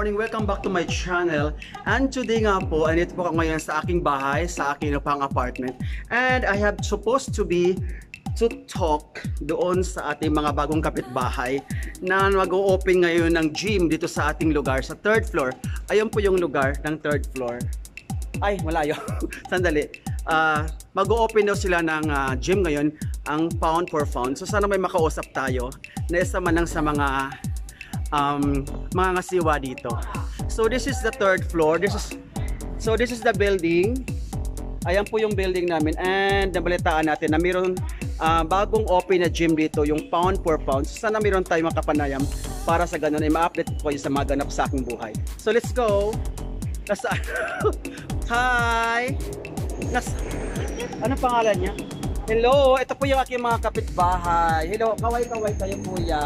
morning. Welcome back to my channel. And today nga po, andito po ako ngayon sa aking bahay, sa aking pang apartment. And I have supposed to be to talk doon sa ating mga bagong kapitbahay na mag-o-open ngayon ng gym dito sa ating lugar, sa third floor. Ayun po yung lugar ng third floor. Ay, malayo. Sandali. Uh, mag-o-open daw sila ng uh, gym ngayon, ang pound for pound. So sana may makausap tayo na isa man lang sa mga um, mga ngasiwa dito. So this is the third floor. This is So this is the building. Ayan po yung building namin and nabalitaan natin na mayroon uh, bagong open na gym dito, yung pound for pound. So, sana mayroon tayong makapanayam para sa ganun ay ma-update ko kayo sa mga ganap sa aking buhay. So let's go! Nasa Hi! Nas ano pangalan niya? Hello! Ito po yung aking mga kapitbahay. Hello! Kaway-kaway kayo kuya.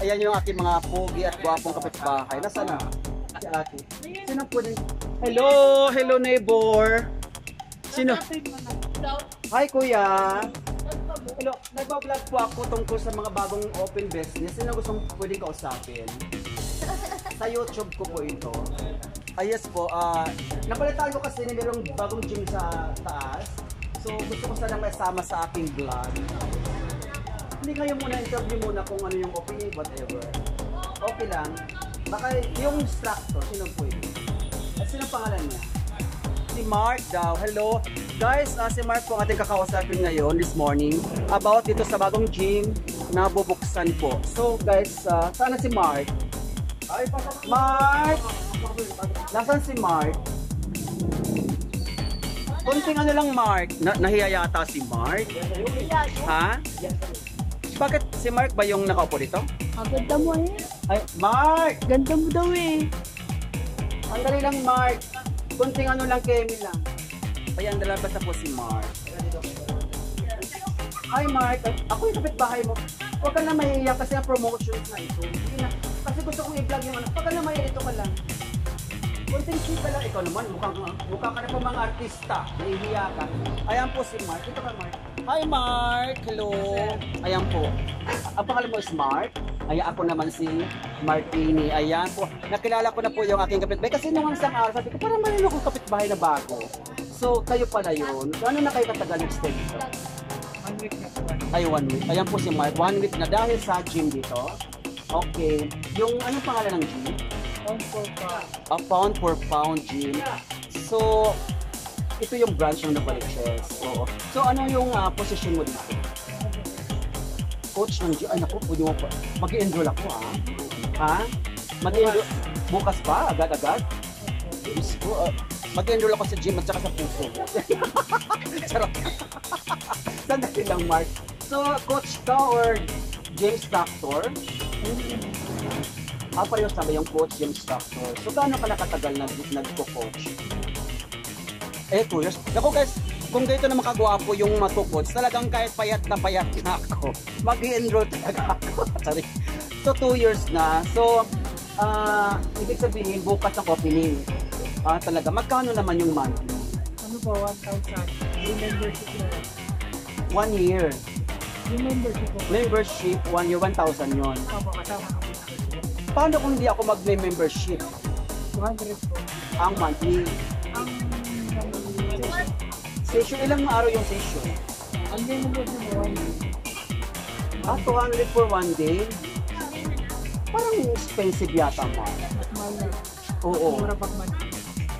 Ayan yung aking mga pogi at gwapong kapitbahay. Nasaan na? Si ate. Sino po din? Hello! Hello neighbor! Sino? Hi kuya! Hello, nagbablog po ako tungkol sa mga bagong open business. Sino gustong pwedeng kausapin? Sa YouTube ko po ito. Ah, yes po. Uh, napalitan ko kasi na mayroong bagong gym sa taas. So, gusto ko sanang masama sa aking vlog. Hindi kayo muna interview muna kung ano yung opinion, whatever. Okay lang. Baka yung instructor, sino po ito? At sino pangalan niya? Si Mark daw. Hello. Guys, uh, si Mark po ang ating kakausapin ngayon this morning about dito sa bagong gym na bubuksan po. So guys, uh, sana si Mark? Mark! Nasaan si Mark? Kunting ano lang Mark. Na nahiya yata si Mark. Ha? Bakit si Mark ba yung nakaupo dito? Ang ganda mo eh. Ay, Mark! Ganda mo daw eh. Ang dali lang Mark. Kunting ano lang, Kemi lang. Ayan, dalabas na po si Mark. Hi Mark, ako yung kapitbahay mo. Huwag ka na mahihiya kasi ang promotions na ito. Hindi na. Kasi gusto kong i-vlog yung ano. Huwag ka na mahihiya, ito ka lang. Kunting chika lang. Ikaw naman, mukhang, mukha ka na po mga artista. Nahihiya ka. Ayan po si Mark. Ito ka Mark. Hi Mark! Hello! Ayan po. Ang pangalan mo is Mark. Ayan ako naman si Martini. Ayan po. Nakilala ko na po yung aking kapitbahay. Kasi nung isang araw, sabi ko, parang mayroon akong kapitbahay na bago. So, kayo pala yun. Ano na kayo katagal nag-stay dito? One week na po. Ay, one week. Ayan po si Mark. One week na dahil sa gym dito. Okay. Yung anong pangalan ng gym? Pound for pound. A pound for pound gym. So, ito yung branch ng Novaliches. Oo. So, ano yung uh, position mo dito? Coach ng gym. Ay, naku, pwede mo pa. Mag-enroll ako, ha? Ha? Mag-enroll. Bukas pa? Agad-agad? Diyos ko, uh, mag-enroll ako sa gym at saka sa puso. Charot. Sandali lang, Mark. So, coach ka or gym instructor? Ah, pareho sabi yung coach, gym instructor. So, gaano ka nakatagal nag nagko-coach? Eh, 2 years. Ako guys, kung ganito na makagwapo yung matukots, talagang kahit payat na payat na ako, mag enroll talaga ako. Sorry. So, 2 years na. So, uh, ibig sabihin, bukas ang opening. Ah, talaga. Magkano naman yung monthly? Ano po, 1,000. Yung membership na. One year. Yung membership po. Membership, one year, 1,000 yon. Opo, kasama ko. Paano kung hindi ako mag-membership? 200 po. Ang monthly. Session. Ilang araw yung session? Ang game mo sa one Ah, 200 for one day? Parang expensive yata mo. Mas mahal na. Oo. Mura pag month.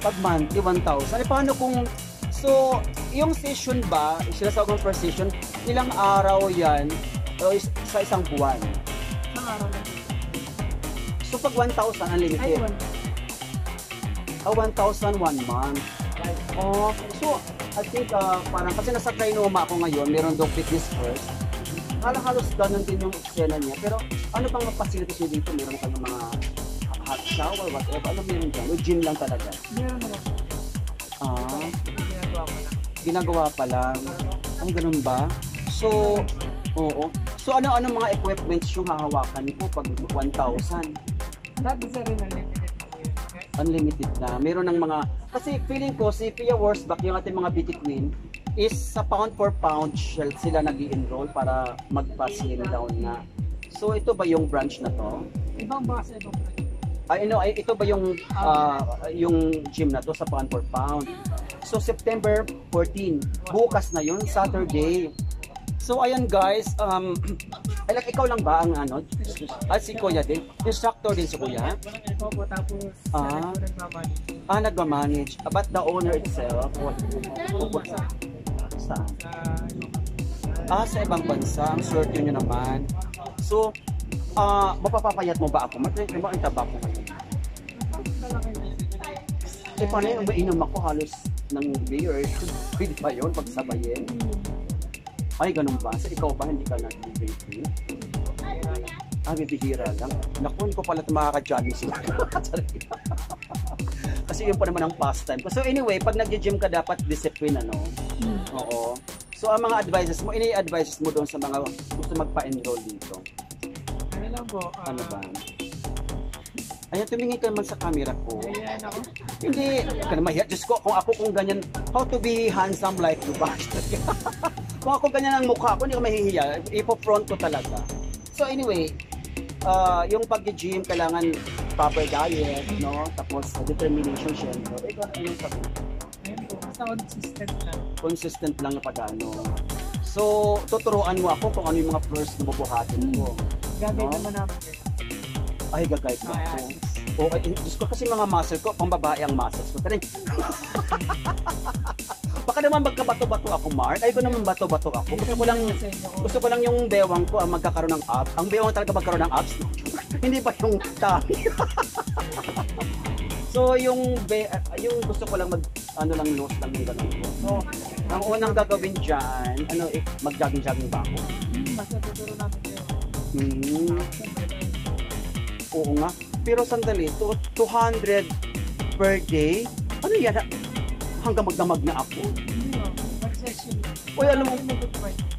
Pag monthly, 1,000. Eh, paano kung... So, yung session ba, sinasawag ng per session, ilang araw yan o is, sa isang buwan? Ang araw na. So, pag 1,000 Ay, unlimited. one. Ah, 1,000 one month. Oh, so, I think, uh, parang kasi nasa Trinoma ako ngayon, meron daw fitness first. Halos halos ganun din yung eksena niya. Pero ano bang mga facilities niyo dito? Meron kayong mga hot shower, whatever. Ano meron dyan? O gym lang talaga? Meron naman po. Ah, Ginagawa ko lang. ginagawa pa lang. Ay, ganun ba? So, oo. So, ano-ano mga equipments yung hahawakan niyo pag 1,000? Dati sa rin ang limited po yun. Okay? unlimited na. Meron ng mga, kasi feeling ko si Pia Worsbach, yung ating mga beauty queen, is sa pound for pound sila nag enroll para magpa-slim down na. So ito ba yung branch na to? Ibang base, ibang price. Ay, ano, ay, ito ba yung ah, yung gym na to sa pound for pound? So September 14, bukas na yun, Saturday. So ayan guys, um, ay, like, ikaw lang ba ang ano? Ah, si Kuya din? Instructor din si Kuya? Opo, tapos Ah. ah. nagmamanage Ah, nagmamanage. But the owner itself, what? sa, Sa, sa, ah, sa ibang bansa, ang swerte nyo naman. So, ah, mapapapayat mo ba ako? Matay mo ang tabak ko ngayon. Eh, paano yung mainom ako halos ng beer? Pwede ba yun pagsabayin? Ay, ganun ba? So, ikaw ba hindi ka nag-drinking? Ah, bibihira lang. Naku, hindi ko pala makaka-jogging sila. Kasi yun pa naman ang pastime ko. So anyway, pag nag-gym ka, dapat discipline, ano? Oo. So ang mga advices mo, ini-advices mo doon sa mga gusto magpa-enroll dito. Ano lang po, ah, Ano ba? Ayan, tumingin ka naman sa camera ko. Ayan ako. Hindi, ka na mahiya. Diyos ko, kung ako kung ganyan, how to be handsome like you ba? kung ako ganyan ang mukha ko, hindi ko mahihiya. Ipo-front ko talaga. So anyway, ah yung pag-gym, kailangan proper diet, no? Tapos determination, syempre. Ikaw, ano yung sabi? Basta consistent lang. Consistent lang na pag-ano. So, tuturuan mo ako kung ano yung mga floors na bubuhatin ko. Gagawin Ah. naman namin yun. Ay, gagayad mo Ay, ako. ay. O, ay, Diyos ko kasi mga muscle ko, pang babae ang muscles ko. Tarin. Baka naman magkabato-bato ako, Mark. Ay, ko naman bato-bato ako. Gusto ko lang, gusto ko lang yung bewang ko ang magkakaroon ng abs. Ang bewang talaga magkaroon ng abs. Hindi pa yung tummy. so, yung, be, yung gusto ko lang mag, ano lang, loose lang yung ganun ko. So, ang unang gagawin dyan, ano, eh, mag-jogging-jogging ba ako? Hmm, Basta tuturo namin yun. Hmm. Dahil Oo nga. Pero sandali, to, 200 per day? Ano yan? Hanggang magdamag na ako. Uy, alam mo,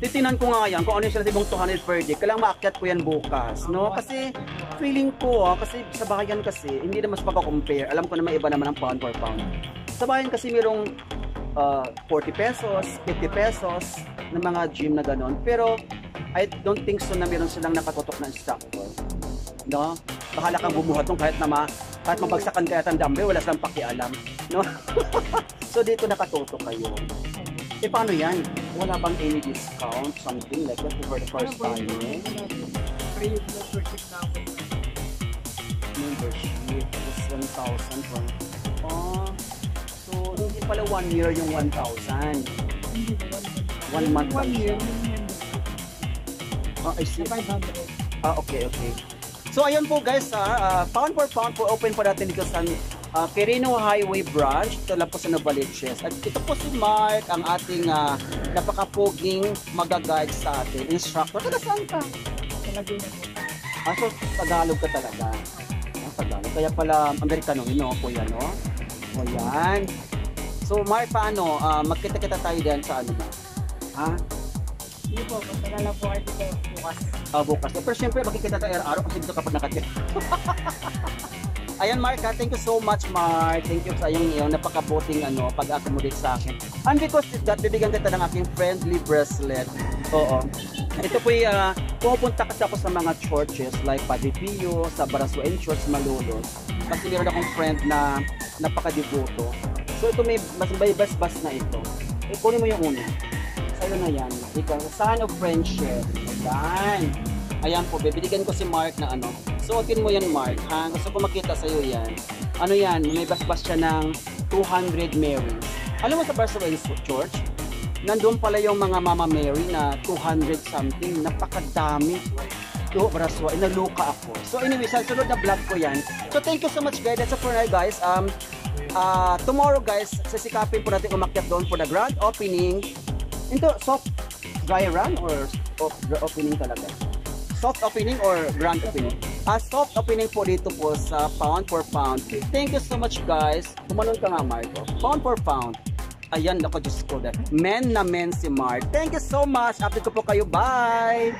titinan ko nga yan kung ano yung sinasabi mong 200 per day. Kailangan maakyat ko yan bukas, no? Kasi feeling ko, ah, kasi sa bayan kasi, hindi na mas pagka-compare. Alam ko naman iba naman ang pound per pound. Sa bayan kasi merong ah, 40 pesos, 50 pesos ng mga gym na ganon. Pero I don't think so na meron silang nakatutok na instructor. No? Bahala kang bumuhat nung kahit na ma, kahit mabagsakan kaya ang dumbbell, wala silang pakialam. No? so dito nakatutok kayo. Eh paano yan? Wala bang any discount? Something like that for the first Ano time? membership na ako. Membership is 1,000 for... Oh, so hindi pala one year yung 1,000. Hindi po, One one month. month One lang year. Oh, I see. Sa 500. Ah, okay, okay. So, ayun po guys, ha, ah, pound for pound po, open po natin dito sa ah, Quirino Highway Branch. Ito lang po sa Novaliches. At ito po si Mark, ang ating ah, napakapuging magaguide sa atin. Instructor. Taga saan ka? Talagay na po. Ah, so, Tagalog ka talaga. Ah, Tagalog. Kaya pala, Amerikano, no? Kuya, no? O, yan. So, Mark, paano? Ah, magkita-kita tayo dyan sa ano ba? Ha? Hindi po, punta na lang po dito bukas. Ah, bukas. Pero syempre, makikita tayo araw-araw kasi dito kapag nakatira. Ayan, Mark, ha? thank you so much, Mark. Thank you sa iyong, iyong napakabuting ano, pag-accommodate sa akin. And because of that, bibigyan kita ng aking friendly bracelet. Oo. Ito po uh, pupunta kasi ako sa mga churches like Padre Pio, sa Barasuen Church, Malolos. Kasi meron akong friend na napaka-devoto. So ito may mas may bas-bas na ito. Eh, kunin mo yung una. Sa'yo na yan. Ikaw, sign of friendship. Ayan. Ayan po, bibigyan ko si Mark na ano. Suotin mo yan, Mark. Ha? Gusto ko makita sa'yo yan. Ano yan? May basbas siya ng 200 Marys. Alam mo sa Barcelona Church, nandun pala yung mga Mama Mary na 200 something. Napakadami. Yo, Braswa, inaluka ako. So anyway, sa sunod na vlog ko yan. So thank you so much guys. That's it for now guys. Um, uh, tomorrow guys, sisikapin po natin umakyat doon for the grand opening. Ito, soft dry run or soft opening talaga? Soft opening or grand opening? Ah, soft opening po dito po sa pound for pound. Thank you so much guys. Tumalon ka nga Marco. Pound for pound. Ayan, ako Diyos ko. Men na men si Mark. Thank you so much. Update ko po kayo. Bye!